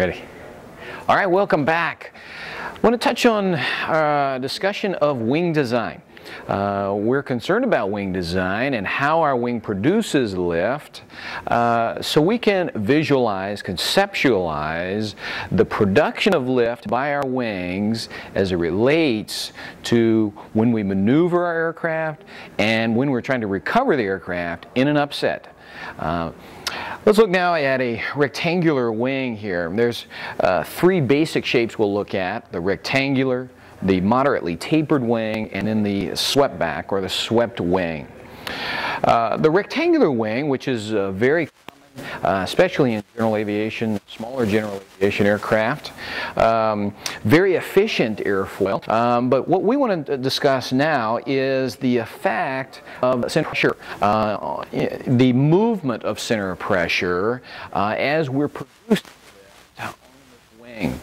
Ready? All right, welcome back. I want to touch on a discussion of wing design. Uh, we're concerned about wing design and how our wing produces lift uh, so we can visualize, conceptualize the production of lift by our wings as it relates to when we maneuver our aircraft and when we're trying to recover the aircraft in an upset. Uh, Let's look now at a rectangular wing here. There's uh, three basic shapes we'll look at, the rectangular, the moderately tapered wing, and then the swept back or the swept wing. Uh, the rectangular wing, which is uh, very uh, especially in general aviation, smaller general aviation aircraft. Um, very efficient airfoil. Um, but what we want to discuss now is the effect of center pressure, uh, the movement of center pressure uh, as we're producing on the wing.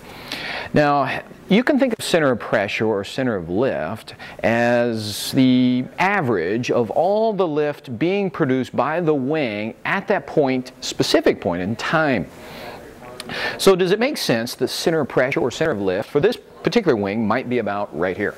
Now, you can think of center of pressure or center of lift as the average of all the lift being produced by the wing at that point, specific point in time. So does it make sense that center of pressure or center of lift for this particular wing might be about right here?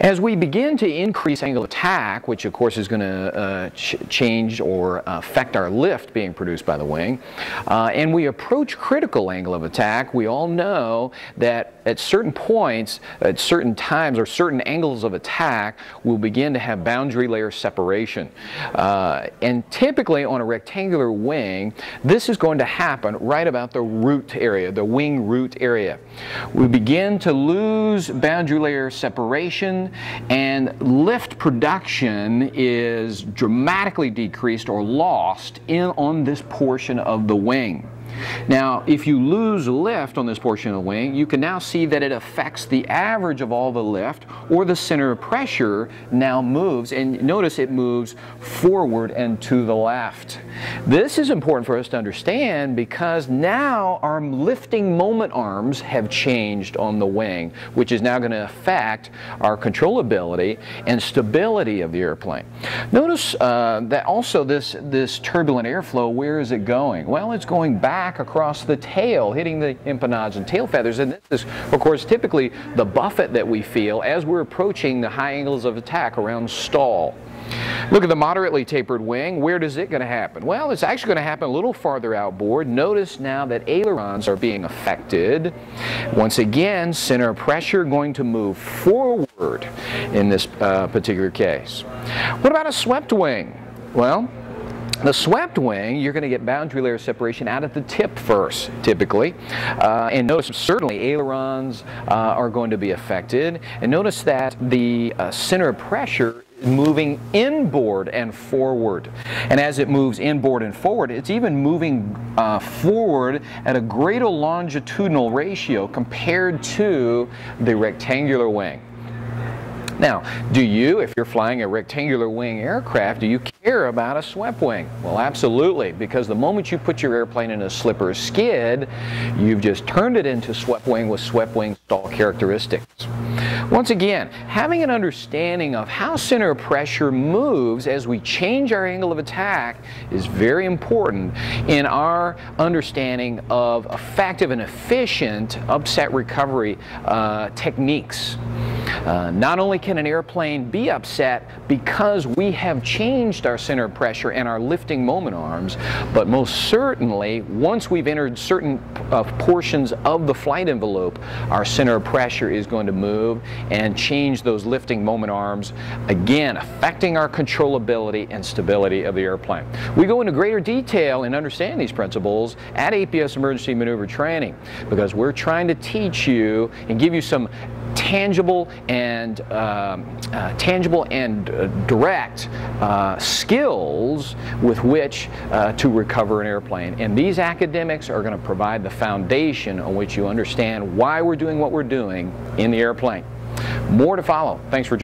As we begin to increase angle of attack, which of course is going to uh, ch change or affect our lift being produced by the wing, uh, and we approach critical angle of attack, we all know that at certain points, at certain times, or certain angles of attack, we'll begin to have boundary layer separation. Uh, and typically on a rectangular wing, this is going to happen right about the root area, the wing root area. We begin to lose boundary layer separation and lift production is dramatically decreased or lost in on this portion of the wing. Now, if you lose lift on this portion of the wing, you can now see that it affects the average of all the lift or the center of pressure now moves and notice it moves forward and to the left. This is important for us to understand because now our lifting moment arms have changed on the wing, which is now going to affect our controllability and stability of the airplane. Notice uh, that also this, this turbulent airflow, where is it going? Well, it's going back back across the tail, hitting the empennage and tail feathers. And this is, of course, typically the buffet that we feel as we're approaching the high angles of attack around stall. Look at the moderately tapered wing. Where does it going to happen? Well, it's actually going to happen a little farther outboard. Notice now that ailerons are being affected. Once again, center pressure going to move forward in this uh, particular case. What about a swept wing? Well, the swept wing, you're going to get boundary layer separation out at the tip first, typically. Uh, and notice certainly ailerons uh, are going to be affected. And notice that the uh, center of pressure is moving inboard and forward. And as it moves inboard and forward, it's even moving uh, forward at a greater longitudinal ratio compared to the rectangular wing. Now, do you, if you're flying a rectangular wing aircraft, do you care about a swept wing? Well, absolutely, because the moment you put your airplane in a slipper skid, you've just turned it into swept wing with swept wing stall characteristics. Once again, having an understanding of how center of pressure moves as we change our angle of attack is very important in our understanding of effective and efficient upset recovery uh, techniques. Uh, not only can an airplane be upset because we have changed our center of pressure and our lifting moment arms, but most certainly once we've entered certain uh, portions of the flight envelope, our center of pressure is going to move and change those lifting moment arms, again affecting our controllability and stability of the airplane. We go into greater detail in understanding these principles at APS Emergency Maneuver Training because we're trying to teach you and give you some tangible and um, uh, tangible and uh, direct uh, skills with which uh, to recover an airplane. And these academics are going to provide the foundation on which you understand why we're doing what we're doing in the airplane. More to follow. Thanks for